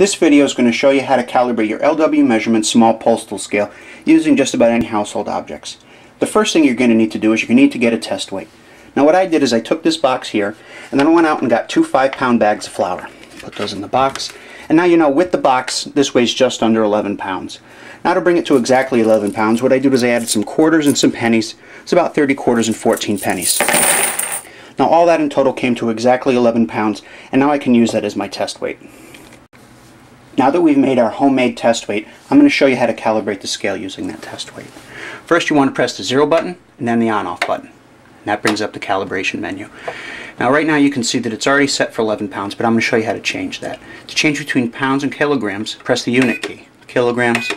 This video is going to show you how to calibrate your LW measurement small postal scale using just about any household objects. The first thing you're going to need to do is you're going to need to get a test weight. Now what I did is I took this box here and then I went out and got two 5 pound bags of flour. Put those in the box. And now you know with the box this weighs just under 11 pounds. Now to bring it to exactly 11 pounds what I did was I added some quarters and some pennies. It's about 30 quarters and 14 pennies. Now all that in total came to exactly 11 pounds and now I can use that as my test weight. Now that we've made our homemade test weight, I'm going to show you how to calibrate the scale using that test weight. First you want to press the zero button and then the on off button. And that brings up the calibration menu. Now right now you can see that it's already set for 11 pounds, but I'm going to show you how to change that. To change between pounds and kilograms, press the unit key. Kilograms,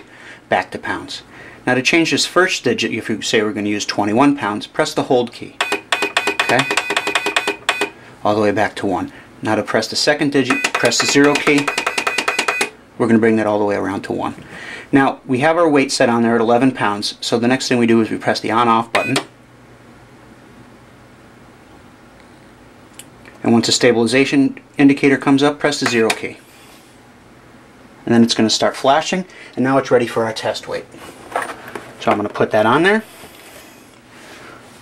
back to pounds. Now to change this first digit, if you say we're going to use 21 pounds, press the hold key. Okay? All the way back to 1. Now to press the second digit, press the 0 key. We're going to bring that all the way around to 1. Now, we have our weight set on there at 11 pounds, so the next thing we do is we press the on-off button. And once the stabilization indicator comes up, press the 0 key. And then it's going to start flashing, and now it's ready for our test weight. So I'm going to put that on there.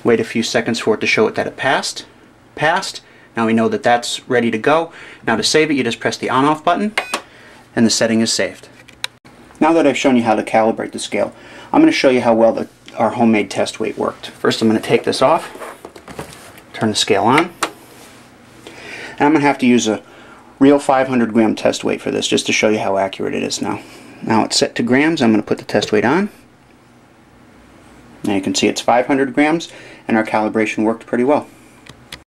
Wait a few seconds for it to show it that it passed. Passed. Now we know that that's ready to go. Now to save it, you just press the on-off button, and the setting is saved. Now that I've shown you how to calibrate the scale, I'm going to show you how well the, our homemade test weight worked. First I'm going to take this off, turn the scale on, and I'm going to have to use a real 500 gram test weight for this just to show you how accurate it is now. Now it's set to grams, I'm going to put the test weight on. Now you can see it's 500 grams and our calibration worked pretty well.